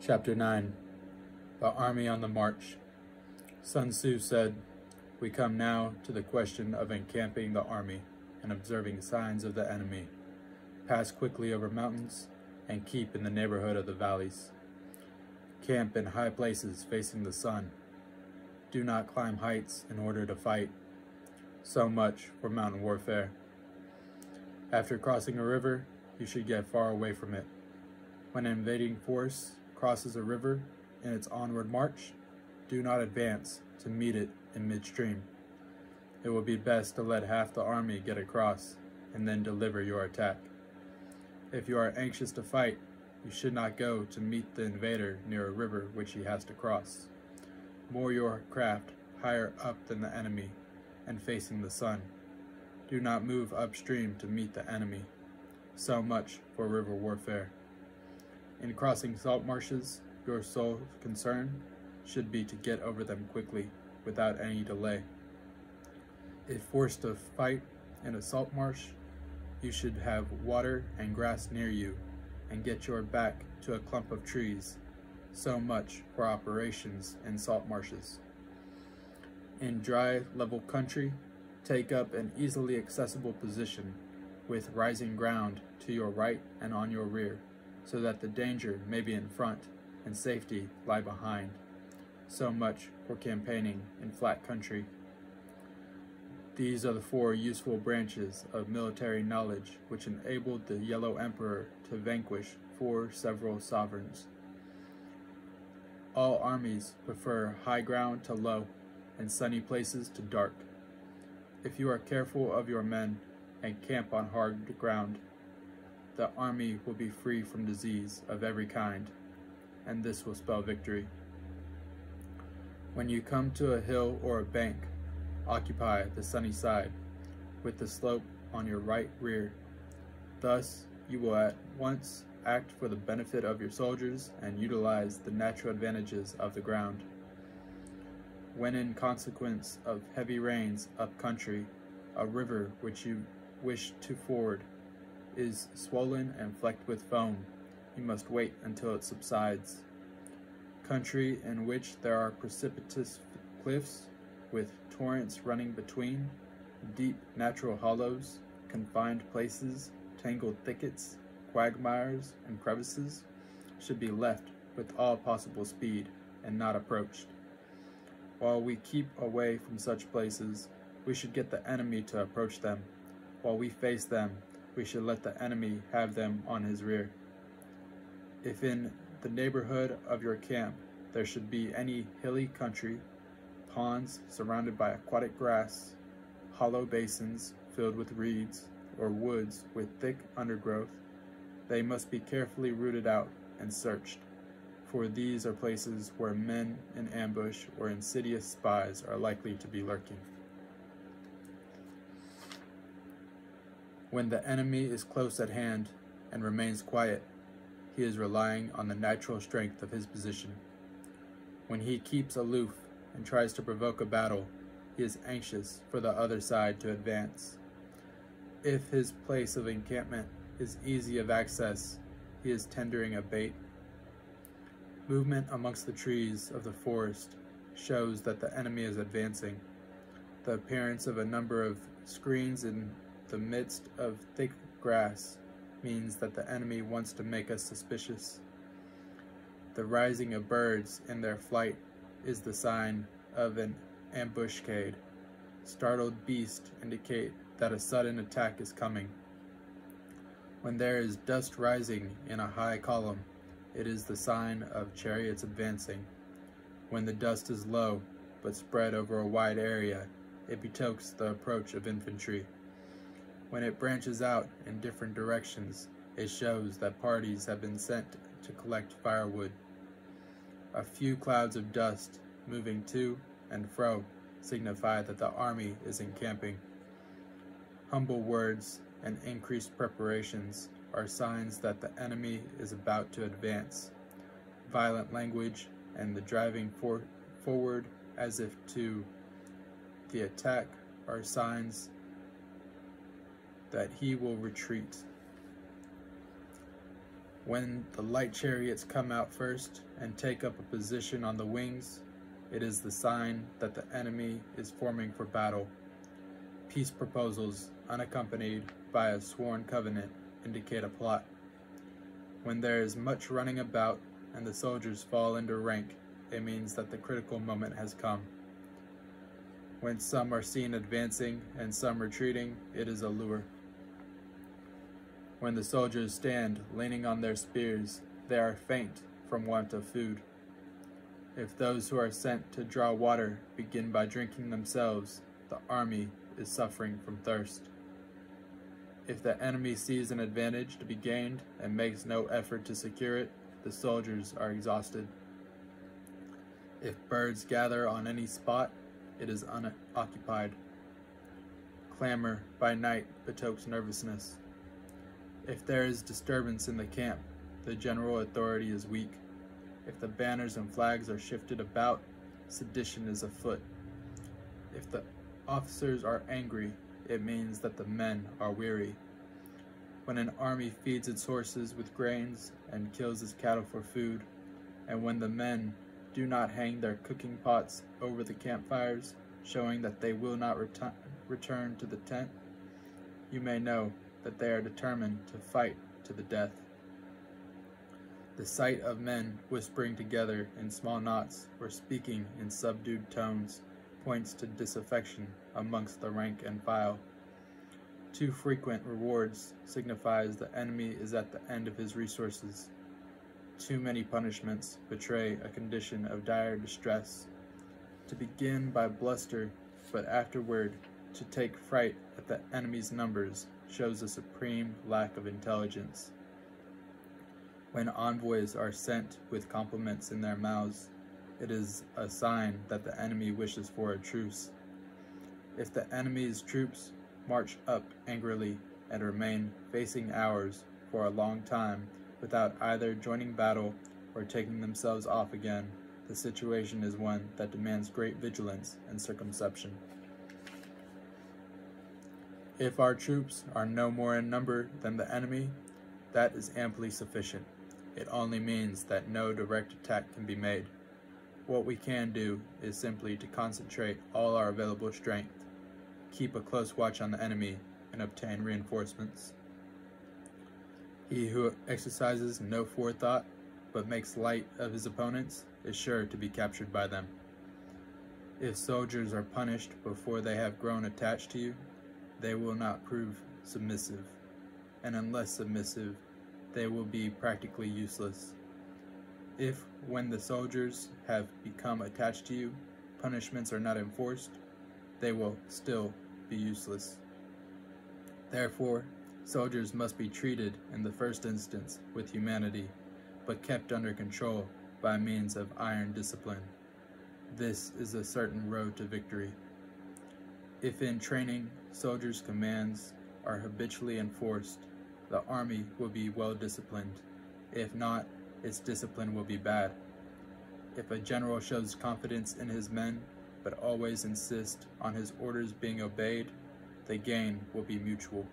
Chapter 9 The Army on the March. Sun Tzu said, We come now to the question of encamping the army and observing signs of the enemy. Pass quickly over mountains and keep in the neighborhood of the valleys. Camp in high places facing the sun. Do not climb heights in order to fight. So much for mountain warfare. After crossing a river, you should get far away from it. When invading force crosses a river in its onward march, do not advance to meet it in midstream. It will be best to let half the army get across and then deliver your attack. If you are anxious to fight, you should not go to meet the invader near a river which he has to cross. Moor your craft higher up than the enemy and facing the sun. Do not move upstream to meet the enemy. So much for river warfare. In crossing salt marshes, your sole concern should be to get over them quickly, without any delay. If forced to fight in a salt marsh, you should have water and grass near you, and get your back to a clump of trees. So much for operations in salt marshes. In dry, level country, take up an easily accessible position with rising ground to your right and on your rear so that the danger may be in front and safety lie behind. So much for campaigning in flat country. These are the four useful branches of military knowledge which enabled the Yellow Emperor to vanquish four several sovereigns. All armies prefer high ground to low and sunny places to dark. If you are careful of your men and camp on hard ground, the army will be free from disease of every kind, and this will spell victory. When you come to a hill or a bank, occupy the sunny side, with the slope on your right rear. Thus, you will at once act for the benefit of your soldiers and utilize the natural advantages of the ground. When in consequence of heavy rains up country, a river which you wish to ford is swollen and flecked with foam, you must wait until it subsides. Country in which there are precipitous cliffs with torrents running between, deep natural hollows, confined places, tangled thickets, quagmires, and crevices, should be left with all possible speed and not approached. While we keep away from such places, we should get the enemy to approach them. While we face them, we should let the enemy have them on his rear. If in the neighborhood of your camp there should be any hilly country, ponds surrounded by aquatic grass, hollow basins filled with reeds, or woods with thick undergrowth, they must be carefully rooted out and searched, for these are places where men in ambush or insidious spies are likely to be lurking. When the enemy is close at hand and remains quiet, he is relying on the natural strength of his position. When he keeps aloof and tries to provoke a battle, he is anxious for the other side to advance. If his place of encampment is easy of access, he is tendering a bait. Movement amongst the trees of the forest shows that the enemy is advancing. The appearance of a number of screens in the midst of thick grass means that the enemy wants to make us suspicious. The rising of birds in their flight is the sign of an ambuscade. Startled beasts indicate that a sudden attack is coming. When there is dust rising in a high column, it is the sign of chariots advancing. When the dust is low, but spread over a wide area, it betokens the approach of infantry. When it branches out in different directions, it shows that parties have been sent to collect firewood. A few clouds of dust moving to and fro signify that the army is encamping. Humble words and increased preparations are signs that the enemy is about to advance. Violent language and the driving for forward as if to the attack are signs that he will retreat. When the light chariots come out first and take up a position on the wings, it is the sign that the enemy is forming for battle. Peace proposals, unaccompanied by a sworn covenant, indicate a plot. When there is much running about and the soldiers fall into rank, it means that the critical moment has come. When some are seen advancing and some retreating, it is a lure. When the soldiers stand leaning on their spears, they are faint from want of food. If those who are sent to draw water begin by drinking themselves, the army is suffering from thirst. If the enemy sees an advantage to be gained and makes no effort to secure it, the soldiers are exhausted. If birds gather on any spot, it is unoccupied. Clamor by night betokens nervousness. If there is disturbance in the camp, the general authority is weak. If the banners and flags are shifted about, sedition is afoot. If the officers are angry, it means that the men are weary. When an army feeds its horses with grains and kills its cattle for food, and when the men do not hang their cooking pots over the campfires, showing that they will not retu- return to the tent, you may know that they are determined to fight to the death. The sight of men whispering together in small knots or speaking in subdued tones points to disaffection amongst the rank and file. Too frequent rewards signifies the enemy is at the end of his resources. Too many punishments betray a condition of dire distress. To begin by bluster, but afterward to take fright at the enemy's numbers shows a supreme lack of intelligence. When envoys are sent with compliments in their mouths, it is a sign that the enemy wishes for a truce. If the enemy's troops march up angrily and remain facing ours for a long time without either joining battle or taking themselves off again, the situation is one that demands great vigilance and circumspection. If our troops are no more in number than the enemy, that is amply sufficient. It only means that no direct attack can be made. What we can do is simply to concentrate all our available strength, keep a close watch on the enemy, and obtain reinforcements. He who exercises no forethought but makes light of his opponents is sure to be captured by them. If soldiers are punished before they have grown attached to you, they will not prove submissive, and unless submissive, they will be practically useless. If, when the soldiers have become attached to you, punishments are not enforced, they will still be useless. Therefore, soldiers must be treated in the first instance with humanity, but kept under control by means of iron discipline. This is a certain road to victory. If in training soldiers' commands are habitually enforced, the army will be well disciplined. If not, its discipline will be bad. If a general shows confidence in his men, but always insists on his orders being obeyed, the gain will be mutual.